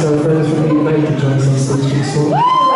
So our friends from the United to join us.